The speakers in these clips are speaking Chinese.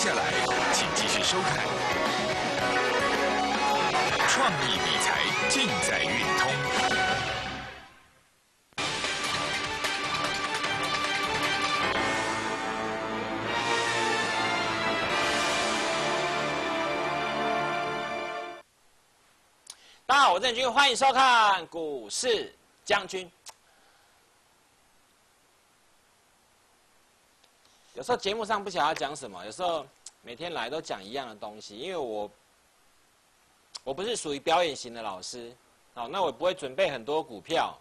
下来，请继续收看《创意理财尽在运通》。大家好，我是郑军，欢迎收看股市将军。有时候节目上不晓得要讲什么，有时候每天来都讲一样的东西，因为我我不是属于表演型的老师，哦，那我不会准备很多股票，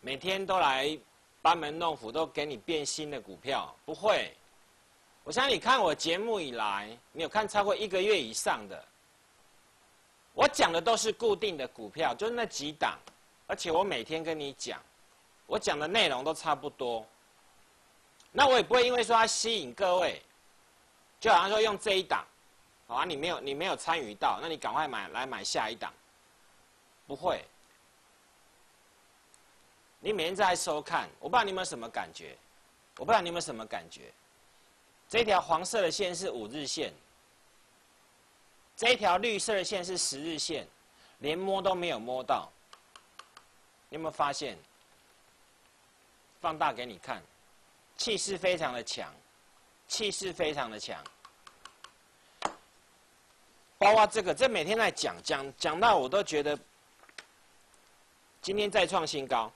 每天都来班门弄斧，都给你变新的股票，不会。我相信你看我节目以来，你有看超过一个月以上的。我讲的都是固定的股票，就是那几档，而且我每天跟你讲，我讲的内容都差不多。那我也不会因为说它吸引各位，就好像说用这一档，好啊，你没有你没有参与到，那你赶快买来买下一档，不会。你每天在收看，我不知道你有没有什么感觉，我不知道你有没有什么感觉。这条黄色的线是五日线。这条绿色的线是十日线，连摸都没有摸到。你有没有发现？放大给你看，气势非常的强，气势非常的强。包括这个，这每天在讲讲讲到我都觉得，今天再创新高。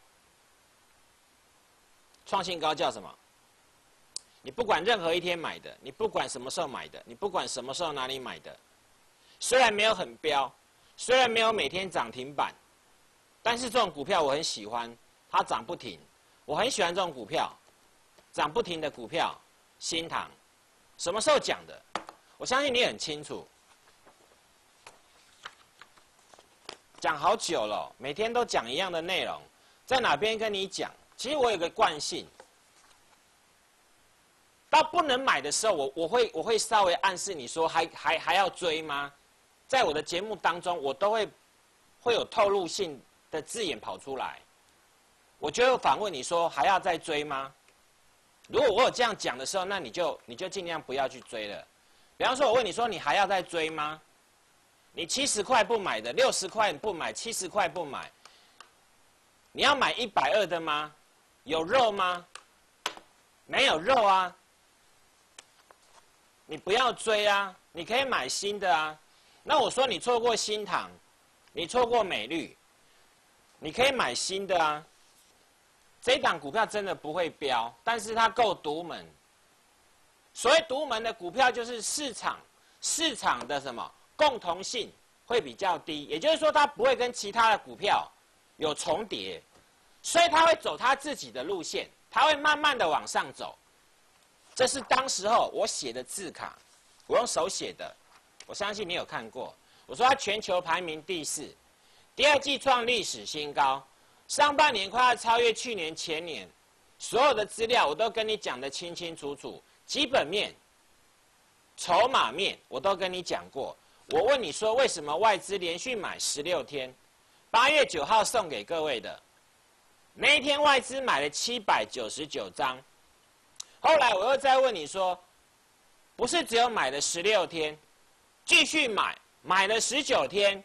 创新高叫什么？你不管任何一天买的，你不管什么时候买的，你不管什么时候哪里买的。虽然没有很标，虽然没有每天涨停板，但是这种股票我很喜欢，它涨不停，我很喜欢这种股票，涨不停的股票，新塘，什么时候讲的？我相信你很清楚，讲好久了，每天都讲一样的内容，在哪边跟你讲？其实我有个惯性，到不能买的时候，我我会我会稍微暗示你说，还还还要追吗？在我的节目当中，我都会会有透露性的字眼跑出来，我就会反问你说还要再追吗？如果我有这样讲的时候，那你就你就尽量不要去追了。比方说，我问你说你还要再追吗？你七十块不买的，六十块不买，七十块不买，你要买一百二的吗？有肉吗？没有肉啊，你不要追啊，你可以买新的啊。那我说你错过新塘，你错过美绿，你可以买新的啊。这档股票真的不会飙，但是它够独门。所谓独门的股票，就是市场市场的什么共同性会比较低，也就是说它不会跟其他的股票有重叠，所以它会走它自己的路线，它会慢慢的往上走。这是当时候我写的字卡，我用手写的。我相信你有看过，我说它全球排名第四，第二季创历史新高，上半年快要超越去年前年，所有的资料我都跟你讲的清清楚楚，基本面、筹码面我都跟你讲过。我问你说，为什么外资连续买十六天？八月九号送给各位的那一天，外资买了七百九十九张。后来我又再问你说，不是只有买了十六天？继续买，买了十九天，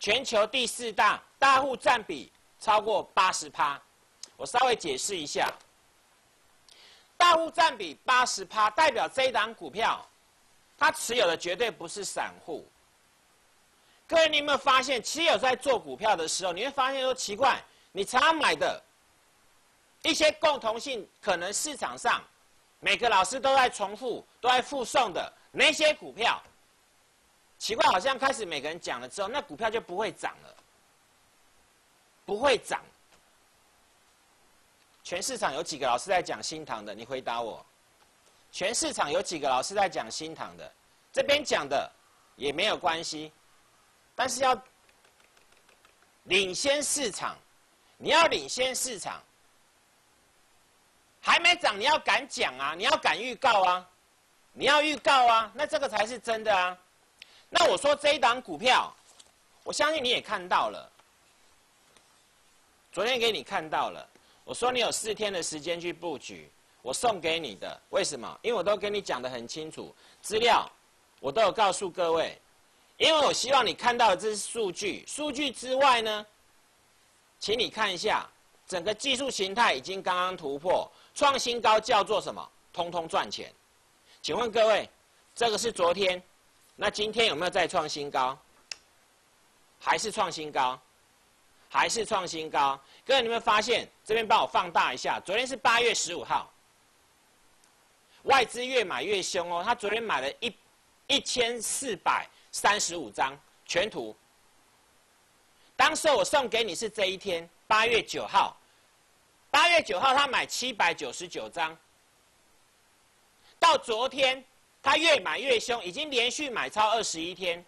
全球第四大大户占比超过八十趴。我稍微解释一下，大户占比八十趴，代表这一档股票，它持有的绝对不是散户。各位，你有没有发现，其实有在做股票的时候，你会发现说奇怪，你常常买的一些共同性，可能市场上每个老师都在重复、都在附送的。那些股票，奇怪，好像开始每个人讲了之后，那股票就不会涨了，不会涨。全市场有几个老师在讲新塘的？你回答我。全市场有几个老师在讲新塘的？这边讲的也没有关系，但是要领先市场，你要领先市场，还没涨，你要敢讲啊，你要敢预告啊。你要预告啊，那这个才是真的啊。那我说这一档股票，我相信你也看到了。昨天给你看到了，我说你有四天的时间去布局，我送给你的，为什么？因为我都跟你讲的很清楚，资料我都有告诉各位，因为我希望你看到的这是数据，数据之外呢，请你看一下整个技术形态已经刚刚突破创新高，叫做什么？通通赚钱。请问各位，这个是昨天，那今天有没有再创新高？还是创新高？还是创新高？各位，你们发现这边帮我放大一下，昨天是八月十五号。外资越买越凶哦，他昨天买了一一千四百三十五张全图。当时我送给你是这一天，八月九号，八月九号他买七百九十九张，到昨天他越买越凶，已经连续买超二十一天，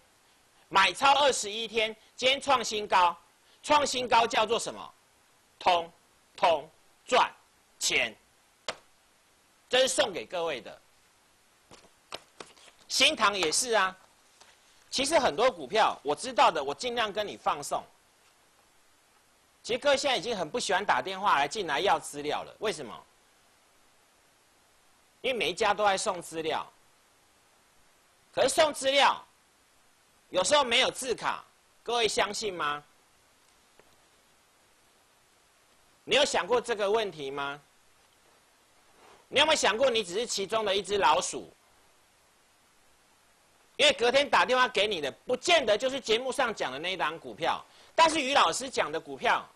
买超二十一天，今天创新高，创新高叫做什么？通通赚钱。这是送给各位的，新塘也是啊。其实很多股票我知道的，我尽量跟你放送。其实各位现在已经很不喜欢打电话来进来要资料了，为什么？因为每一家都在送资料，可是送资料有时候没有字卡，各位相信吗？你有想过这个问题吗？你有没有想过，你只是其中的一只老鼠？因为隔天打电话给你的，不见得就是节目上讲的那一档股票。但是于老师讲的股票，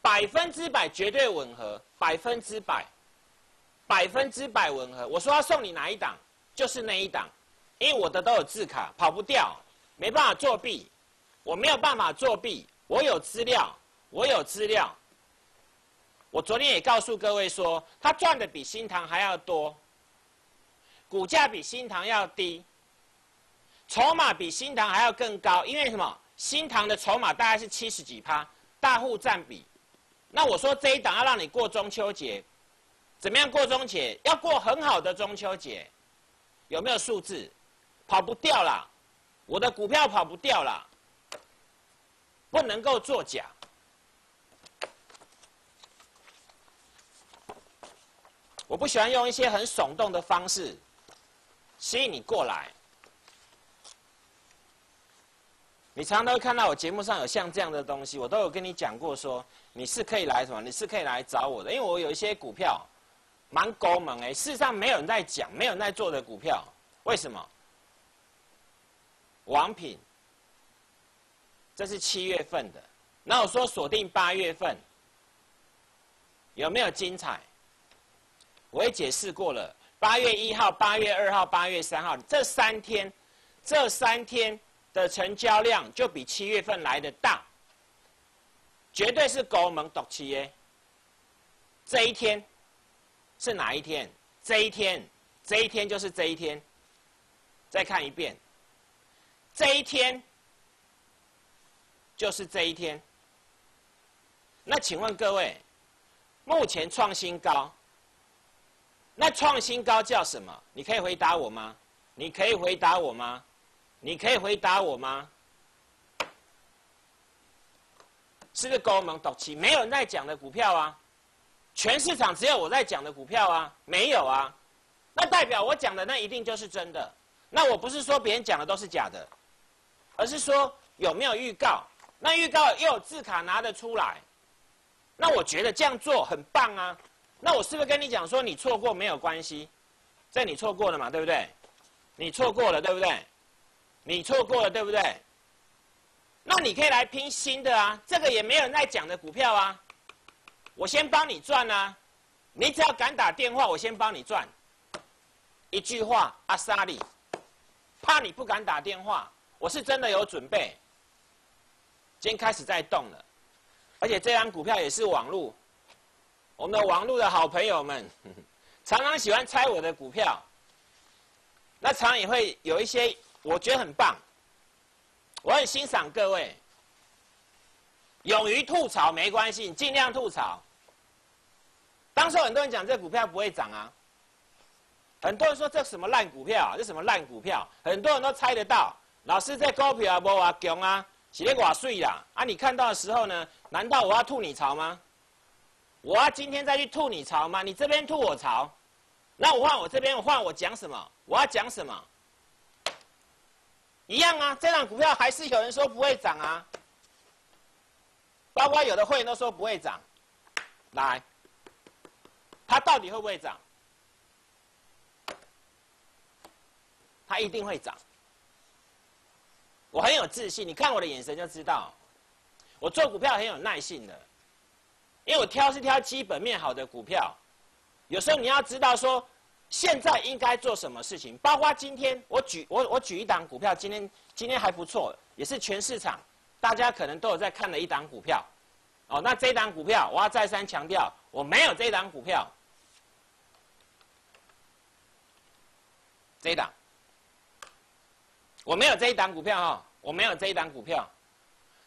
百分之百绝对吻合，百分之百，百分之百吻合。我说要送你哪一档，就是那一档，因为我的都有字卡，跑不掉，没办法作弊，我没有办法作弊，我有资料，我有资料。我昨天也告诉各位说，他赚的比新塘还要多，股价比新塘要低，筹码比新塘还要更高，因为什么？新塘的筹码大概是七十几趴，大户占比。那我说这一档要让你过中秋节，怎么样过中秋节？要过很好的中秋节，有没有数字？跑不掉啦，我的股票跑不掉啦，不能够作假。我不喜欢用一些很耸动的方式吸引你过来。你常常都会看到我节目上有像这样的东西，我都有跟你讲过，说你是可以来什么，你是可以来找我的，因为我有一些股票蛮高门哎，事实上没有人在讲，没有人在做的股票，为什么？王品，这是七月份的，那我说锁定八月份，有没有精彩？我也解释过了，八月一号、八月二号、八月三号这三天，这三天的成交量就比七月份来的大，绝对是高门独企耶。这一天是哪一天？这一天，这一天就是这一天。再看一遍，这一天就是这一天。那请问各位，目前创新高？那创新高叫什么？你可以回答我吗？你可以回答我吗？你可以回答我吗？是不是高门独起？没有人在讲的股票啊，全市场只有我在讲的股票啊，没有啊。那代表我讲的那一定就是真的。那我不是说别人讲的都是假的，而是说有没有预告？那预告又有字卡拿得出来，那我觉得这样做很棒啊。那我是不是跟你讲说，你错过没有关系？这你错过了嘛，对不对？你错过了，对不对？你错过了，对不对？那你可以来拼新的啊，这个也没有人在讲的股票啊。我先帮你赚啊，你只要敢打电话，我先帮你赚。一句话，阿萨里，怕你不敢打电话，我是真的有准备。今天开始在动了，而且这张股票也是网路。我们的网络的好朋友们，常常喜欢猜我的股票，那常也会有一些我觉得很棒，我很欣赏各位，勇于吐槽没关系，你尽量吐槽。当时很多人讲这股票不会涨啊，很多人说这什么烂股票，这什么烂股票，很多人都猜得到。老师在股票无话强啊，是咧挂水啦。啊，你看到的时候呢，难道我要吐你槽吗？我要今天再去吐你槽吗？你这边吐我槽，那我换我这边，我换我讲什么？我要讲什么？一样啊，这档股票还是有人说不会涨啊，包括有的会员都说不会涨，来，它到底会不会涨？它一定会涨，我很有自信，你看我的眼神就知道，我做股票很有耐性的，因为我挑是挑基本面好的股票，有时候你要知道说。现在应该做什么事情？包括今天我举我我举一档股票，今天今天还不错，也是全市场大家可能都有在看的一档股票。哦，那这档股票我要再三强调，我没有这档股票。这一档，我没有这一档股票哈，我没有这一档股票。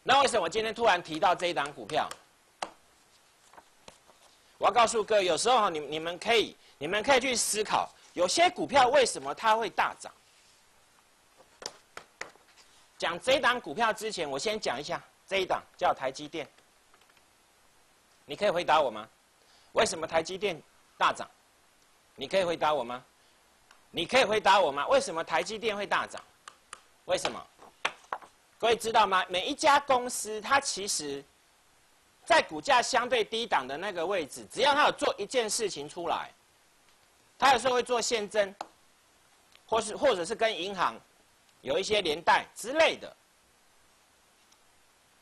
那为什么今天突然提到这一档股票？我要告诉各位，有时候哈，你你们可以。你们可以去思考，有些股票为什么它会大涨？讲这一档股票之前，我先讲一下这一档叫台积电。你可以回答我吗？为什么台积电大涨？你可以回答我吗？你可以回答我吗？为什么台积电会大涨？为什么？各位知道吗？每一家公司，它其实，在股价相对低档的那个位置，只要它有做一件事情出来。他有时候会做现增，或是或者是跟银行有一些连带之类的。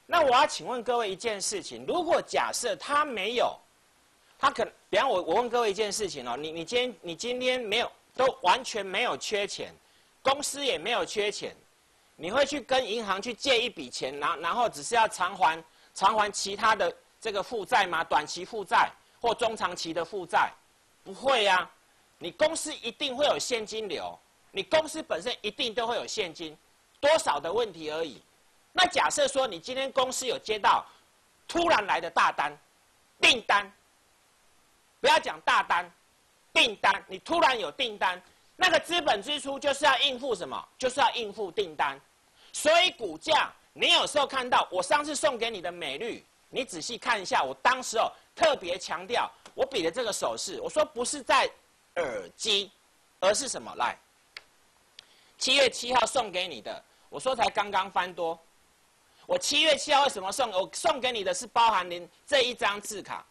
那我要请问各位一件事情：如果假设他没有，他可比方我我问各位一件事情哦，你你今天你今天没有都完全没有缺钱，公司也没有缺钱，你会去跟银行去借一笔钱，然然后只是要偿还偿还其他的这个负债吗？短期负债或中长期的负债？不会呀。你公司一定会有现金流，你公司本身一定都会有现金，多少的问题而已。那假设说你今天公司有接到突然来的大单、订单，不要讲大单，订单，你突然有订单，那个资本支出就是要应付什么？就是要应付订单。所以股价，你有时候看到我上次送给你的美绿，你仔细看一下，我当时哦特别强调，我比的这个手势，我说不是在。耳机，而是什么？来，七月七号送给你的，我说才刚刚翻多。我七月七号为什么送？我送给你的是包含您这一张字卡。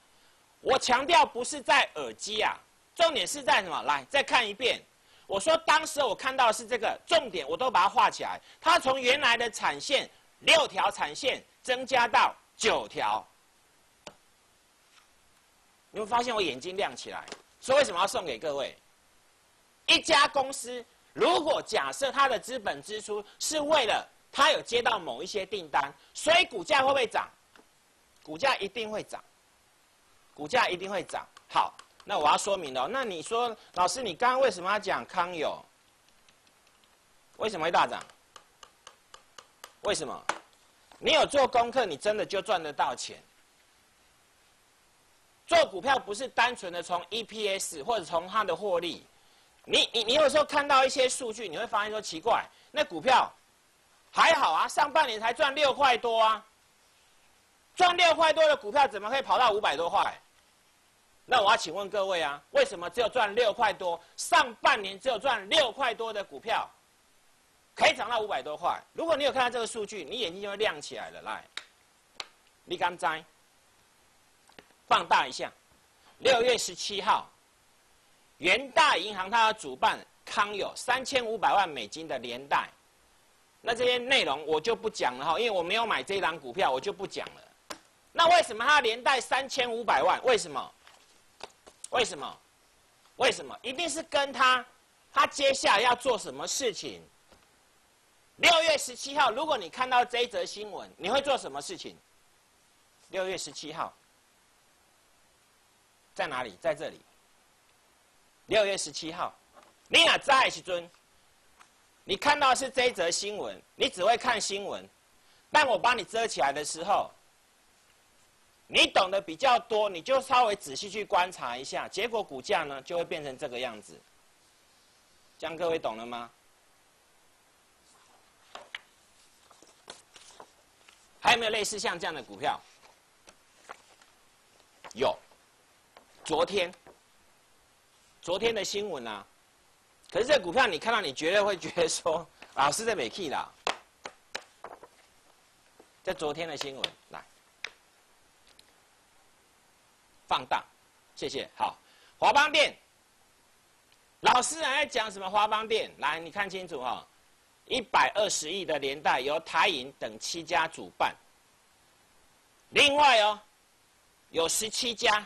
我强调不是在耳机啊，重点是在什么？来，再看一遍。我说当时我看到是这个重点，我都把它画起来。它从原来的产线六条产线增加到九条，你会发现我眼睛亮起来。所以为什么要送给各位？一家公司如果假设它的资本支出是为了它有接到某一些订单，所以股价会不会涨？股价一定会涨，股价一定会涨。好，那我要说明了。那你说，老师，你刚刚为什么要讲康友？为什么会大涨？为什么？你有做功课，你真的就赚得到钱。做股票不是单纯的从 EPS 或者从它的获利，你你你有时候看到一些数据，你会发现说奇怪，那股票还好啊，上半年才赚六块多啊，赚六块多的股票怎么可以跑到五百多块？那我要请问各位啊，为什么只有赚六块多？上半年只有赚六块多的股票，可以涨到五百多块？如果你有看到这个数据，你眼睛就会亮起来了。来，你敢摘？放大一下，六月十七号，元大银行它要主办康友三千五百万美金的连带，那这些内容我就不讲了哈，因为我没有买这档股票，我就不讲了。那为什么它连带三千五百万？为什么？为什么？为什么？一定是跟他，他接下来要做什么事情？六月十七号，如果你看到这一则新闻，你会做什么事情？六月十七号。在哪里？在这里。六月十七号，你哪在时尊？你看到是这一则新闻，你只会看新闻，但我帮你遮起来的时候，你懂得比较多，你就稍微仔细去观察一下，结果股价呢就会变成这个样子。这样各位懂了吗？还有没有类似像这样的股票？有。昨天，昨天的新闻啊。可是这股票你看到，你绝对会觉得说，老师在美 key 啦。在昨天的新闻来放大，谢谢。好，华邦店，老师还在讲什么？华邦店，来你看清楚哈，一百二十亿的连带由台银等七家主办，另外哦，有十七家。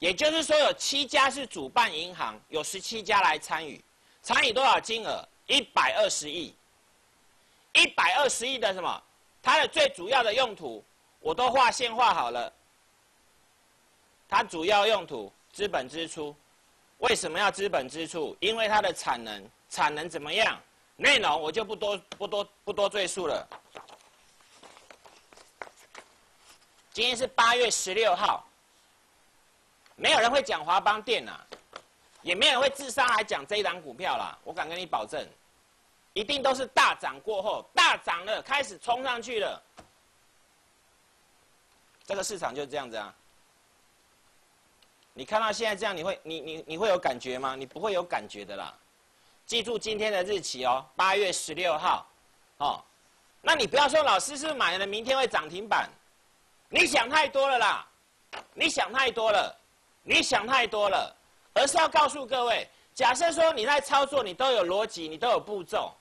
也就是说，有七家是主办银行，有十七家来参与，参与多少金额？一百二十亿。一百二十亿的什么？它的最主要的用途，我都画线画好了。它主要用途，资本支出。为什么要资本支出？因为它的产能，产能怎么样？内容我就不多不多不多赘述了。今天是八月十六号。没有人会讲华邦电呐，也没有人会自杀还讲这一档股票啦。我敢跟你保证，一定都是大涨过后，大涨了，开始冲上去了。这个市场就是这样子啊。你看到现在这样，你会你你你会有感觉吗？你不会有感觉的啦。记住今天的日期哦，八月十六号，哦。那你不要说老师是买了，明天会涨停板，你想太多了啦，你想太多了。你想太多了，而是要告诉各位：假设说你在操作，你都有逻辑，你都有步骤，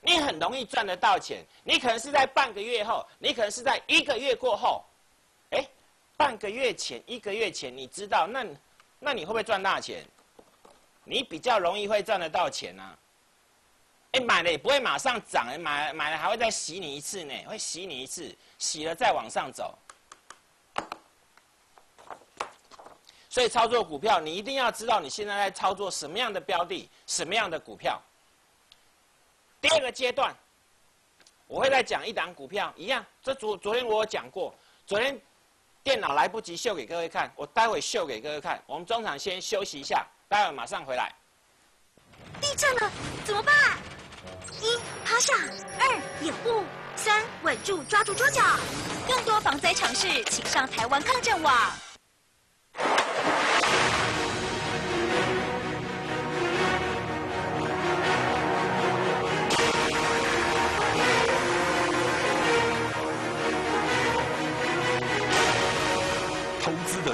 你很容易赚得到钱。你可能是在半个月后，你可能是在一个月过后，半个月前、一个月前，你知道那那你会不会赚大钱？你比较容易会赚得到钱啊！哎，买了也不会马上涨，买买了还会再洗你一次呢，会洗你一次，洗了再往上走。所以操作股票，你一定要知道你现在在操作什么样的标的，什么样的股票。第二个阶段，我会再讲一档股票，一样。这昨昨天我有讲过，昨天电脑来不及秀给各位看，我待会秀给各位看。我们中场先休息一下，待会马上回来。地震了，怎么办？一趴下，二掩护，三稳住，抓住桌角。更多防灾常识，请上台湾抗震网。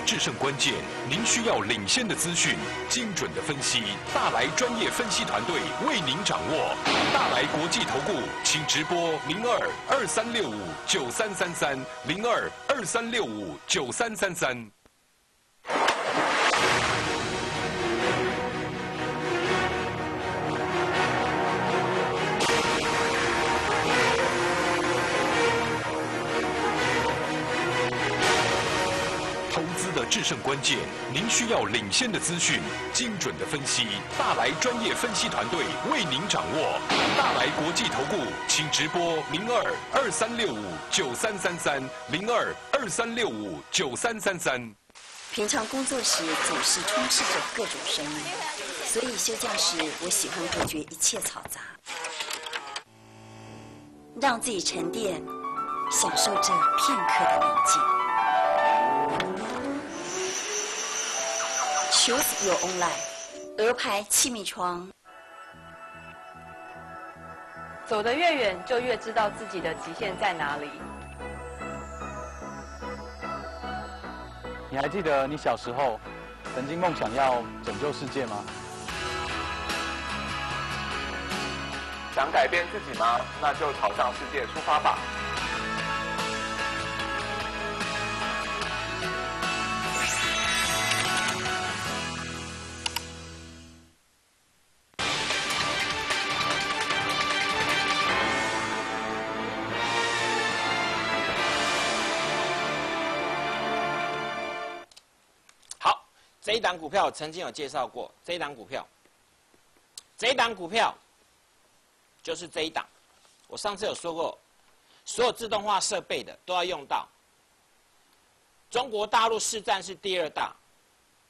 制胜关键，您需要领先的资讯，精准的分析，大来专业分析团队为您掌握。大来国际投顾，请直播零二二三六五九三三三零二二三六五九三三三。制胜关键，您需要领先的资讯，精准的分析，大来专业分析团队为您掌握。大来国际投顾，请直播零二二三六五九三三三零二二三六五九三三三。平常工作时总是充斥着各种声音，所以休假时我喜欢隔绝一切嘈杂，让自己沉淀，享受这片刻的宁静。Choose your own life，鹅牌气密窗。走得越远，就越知道自己的极限在哪里。你还记得你小时候曾经梦想要拯救世界吗？想改变自己吗？那就朝向世界出发吧。一档股票我曾经有介绍过，这一档股票，这一档股票就是这一档。我上次有说过，所有自动化设备的都要用到。中国大陆市占是第二大，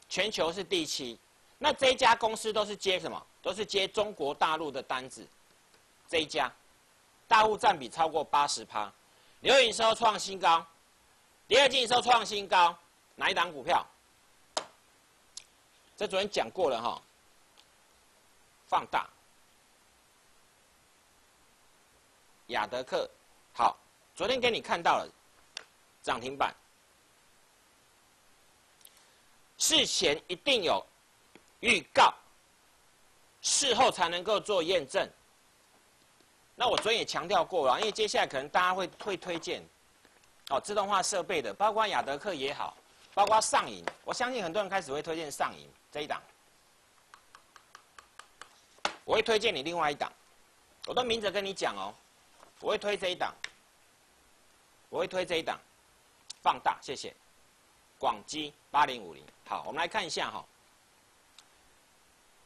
全球是第七。那这一家公司都是接什么？都是接中国大陆的单子。这一家，大户占比超过八十趴，流营收创新高，第二季收创新高，哪一档股票？这昨天讲过了哈，放大。雅德克，好，昨天给你看到了涨停板，事前一定有预告，事后才能够做验证。那我昨天也强调过了，因为接下来可能大家会会推荐，哦，自动化设备的，包括雅德克也好，包括上影，我相信很多人开始会推荐上影这一档，我会推荐你另外一档，我都明着跟你讲哦。我会推这一档，我会推这一档，放大，谢谢。广基八零五零，好，我们来看一下哈。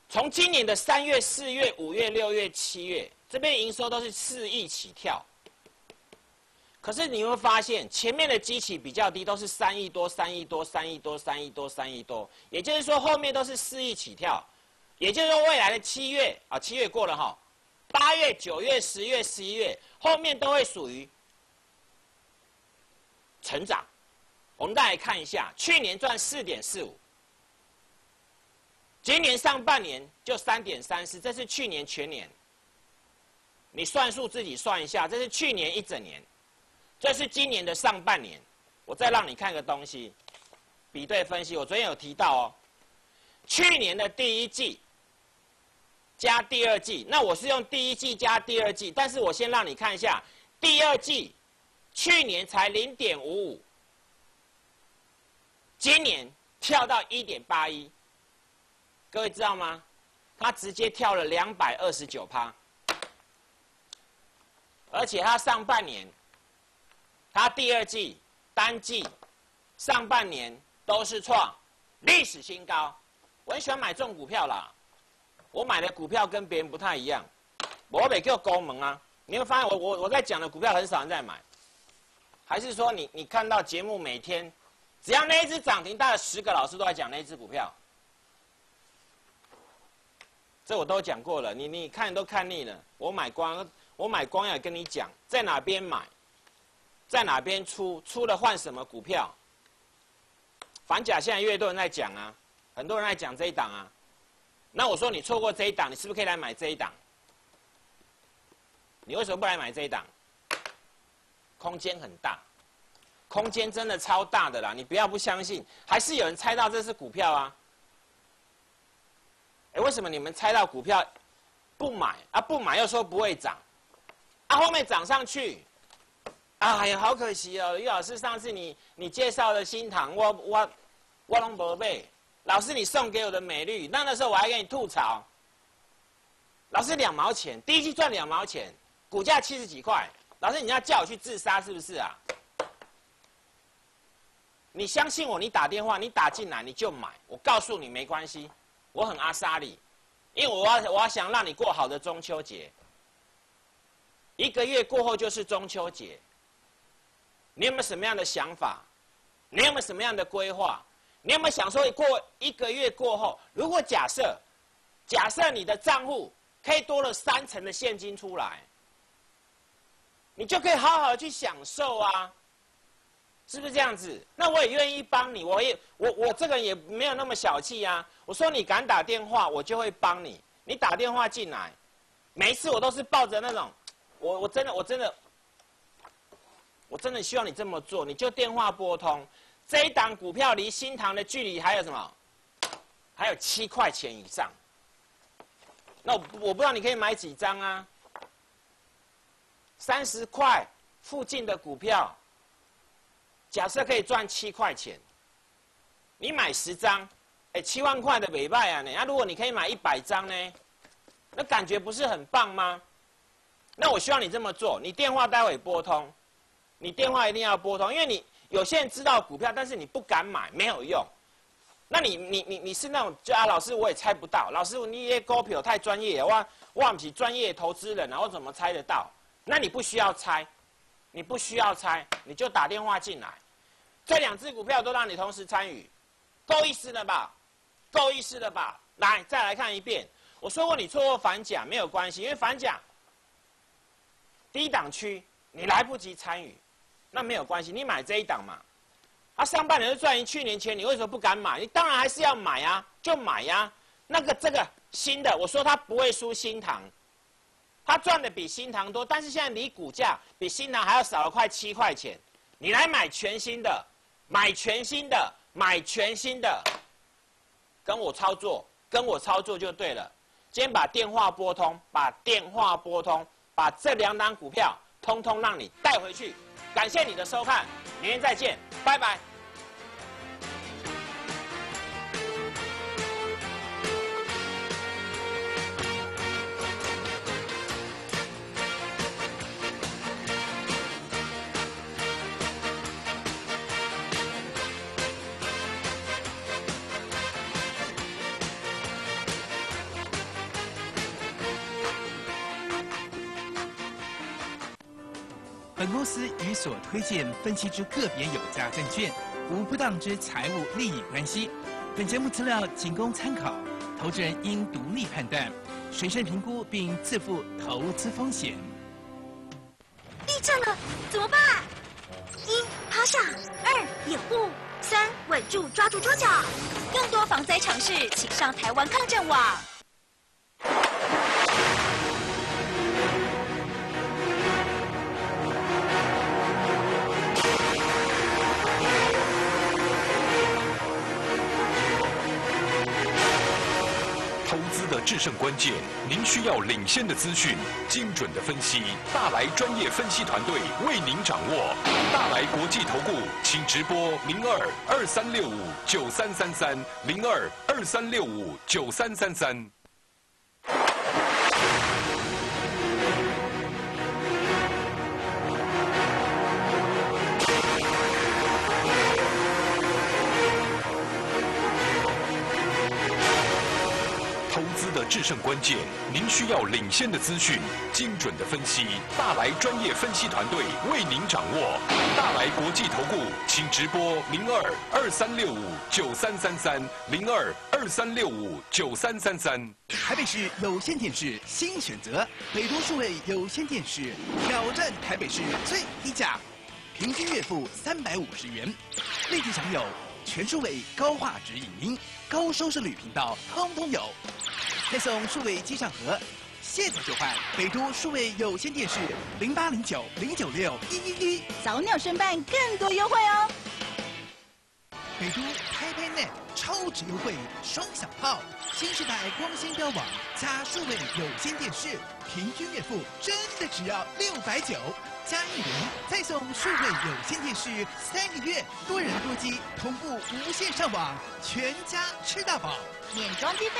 从今年的三月、四月、五月、六月、七月，这边营收都是四亿起跳。可是你会发现，前面的机器比较低，都是三亿多、三亿多、三亿多、三亿多、三亿多，也就是说后面都是四亿起跳。也就是说，未来的七月啊，七月过了哈。八月、九月、十月、十一月，后面都会属于成长。我们再来看一下，去年赚四点四五，今年上半年就三点三四，这是去年全年。你算数自己算一下，这是去年一整年，这是今年的上半年。我再让你看个东西，比对分析。我昨天有提到哦，去年的第一季。加第二季，那我是用第一季加第二季，但是我先让你看一下，第二季去年才零点五五，今年跳到一点八一，各位知道吗？它直接跳了两百二十九趴，而且它上半年，它第二季单季上半年都是创历史新高，我很喜欢买这种股票啦。我买的股票跟别人不太一样，我得叫高门啊！你会发现我我我在讲的股票很少人在买，还是说你你看到节目每天，只要那一只涨停，大概十个老师都在讲那一只股票，这我都讲过了，你你看都看腻了。我买光我买光要跟你讲在哪边买，在哪边出，出了换什么股票。反甲现在越多人在讲啊，很多人在讲这一档啊。那我说你错过这一档，你是不是可以来买这一档？你为什么不来买这一档？空间很大，空间真的超大的啦！你不要不相信，还是有人猜到这是股票啊？哎，为什么你们猜到股票不买啊？不买又说不会涨，啊后面涨上去，哎呀好可惜哦！于老师上次你你介绍的新塘，我我我拢无买。老师，你送给我的美绿，那那时候我还跟你吐槽。老师两毛钱，第一季赚两毛钱，股价七十几块。老师，你要叫我去自杀是不是啊？你相信我，你打电话，你打进来你就买。我告诉你没关系，我很阿莎里，因为我要我要想让你过好的中秋节。一个月过后就是中秋节，你有没有什么样的想法？你有没有什么样的规划？你有没有想说，过一个月过后，如果假设，假设你的账户可以多了三成的现金出来，你就可以好好的去享受啊，是不是这样子？那我也愿意帮你，我也我我这个人也没有那么小气啊。我说你敢打电话，我就会帮你。你打电话进来，每一次我都是抱着那种，我我真的我真的，我真的希望你这么做，你就电话拨通。这一档股票离新塘的距离还有什么？还有七块钱以上。那我我不知道你可以买几张啊？三十块附近的股票，假设可以赚七块钱，你买十张，哎，七万块的尾拜啊！那如果你可以买一百张呢？那感觉不是很棒吗？那我希望你这么做，你电话待会拨通，你电话一定要拨通，因为你。有些人知道股票，但是你不敢买，没有用。那你你你你是那种，就啊，老师我也猜不到。老师你也股票太专业，我我不起专业投资人，然后怎么猜得到？那你不需要猜，你不需要猜，你就打电话进来。这两只股票都让你同时参与，够意思了吧？够意思了吧？来，再来看一遍。我说过你错过反甲没有关系，因为反甲低档区你来不及参与。那没有关系，你买这一档嘛，啊，上半年就赚赢去年钱，你为什么不敢买？你当然还是要买啊，就买呀。那个这个新的，我说它不会输新塘，它赚的比新塘多，但是现在离股价比新塘还要少了快七块钱。你来买全新的，买全新的，买全新的，跟我操作，跟我操作就对了。今天把电话拨通，把电话拨通，把这两档股票通通让你带回去。感谢你的收看，明天再见，拜拜。本公司与所推荐分析之个别有价证券无不当之财务利益关系。本节目资料仅供参考，投资人应独立判断、审慎评估并自负投资风险。地震了，怎么办？一趴下，二掩护，三稳住抓住桌角。更多防灾常识，请上台湾抗震网。制胜关键，您需要领先的资讯、精准的分析。大来专业分析团队为您掌握。大来国际投顾，请直播零二二三六五九三三三零二二三六五九三三三。的制胜关键，您需要领先的资讯、精准的分析。大来专业分析团队为您掌握。大来国际投顾，请直播零二二三六五九三三三零二二三六五九三三三。台北市有线电视新选择，北都数位有线电视挑战台北市最低价，平均月付三百五十元，立即享有全数位高画质影音、高收视率频道，通通有。配送数位机上盒，现在就换北都数位有线电视零八零九零九六一一一。早鸟申办更多优惠哦。北都 Taipei Net 超值优惠双响炮，新时代光纤标网加数位有线电视，平均月付真的只要六百九，加一元再送数位有线电视三个月，多人多机同步无线上网，全家吃大饱。免装机费。